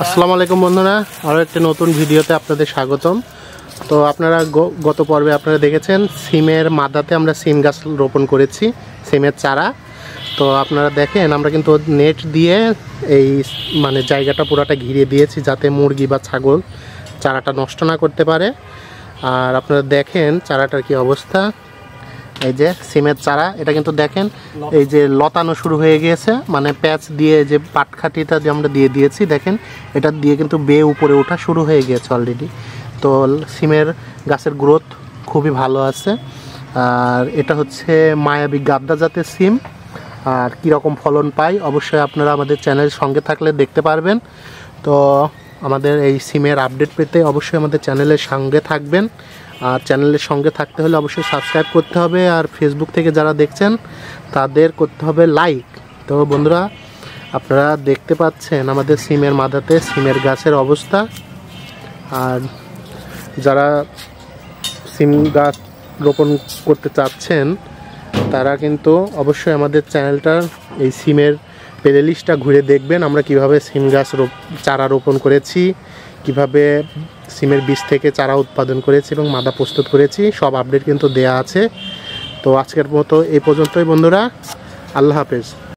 আসসালামু আলাইকুম বন্ধুরা। আরও একটি নতুন ভিডিওতে আপনাদের স্বাগতম। তো আপনারা গত পর্বে আপনারা দেখেছেন, সিমের মাদাতে আমরা সিম গাছ রোপণ করেছি, সিমের চারা। তো আপনারা দেখেন, আমরা কিন্তু নেট দিয়ে এই মানে জায়গাটা পুরাটা ঘিরে দিয়েছি যাতে মুরগি বা ছাগল চারাটা নষ্ট না করতে পারে। আর আপনারা দেখেন, চারাটার কি অবস্থা। এই যে সিমের চারা, এটা কিন্তু দেখেন, এই যে লতানো শুরু হয়ে গিয়েছে মানে প্যাচ দিয়ে যে পাটখাটিটা যে আমরা দিয়ে দিয়েছি, দেখেন, এটা দিয়ে কিন্তু বে উপরে ওঠা শুরু হয়ে গিয়েছে অলরেডি তো সিমের গাছের গ্রোথ খুবই ভালো আছে। আর এটা হচ্ছে মায়াবী গাদ্দা জাতের সিম। আর কীরকম ফলন পাই, অবশ্যই আপনারা আমাদের চ্যানেলের সঙ্গে থাকলে দেখতে পারবেন। তো আমাদের এই সিমের আপডেট পেতে অবশ্যই আমাদের চ্যানেলের সঙ্গে থাকবেন। আর চ্যানেলের সঙ্গে থাকতে হলে অবশ্যই সাবস্ক্রাইব করতে হবে। আর ফেসবুক থেকে যারা দেখছেন, তাদের করতে হবে লাইক তো বন্ধুরা, আপনারা দেখতে পাচ্ছেন আমাদের সিমের মাথাতে সিমের গাছের অবস্থা। আর যারা সিম গাছ রোপণ করতে চাচ্ছেন, তারা কিন্তু অবশ্যই আমাদের চ্যানেলটার এই সিমের প্লেলিস্টটা ঘুরে দেখবেন আমরা কীভাবে সিম গাছ চারা রোপণ করেছি, কীভাবে সিমের বীজ থেকে চারা উৎপাদন করেছি এবং মাদা প্রস্তুত করেছি, সব আপডেট কিন্তু দেয়া আছে। তো আজকের মতো এই পর্যন্তই বন্ধুরা। আল্লাহ হাফেজ।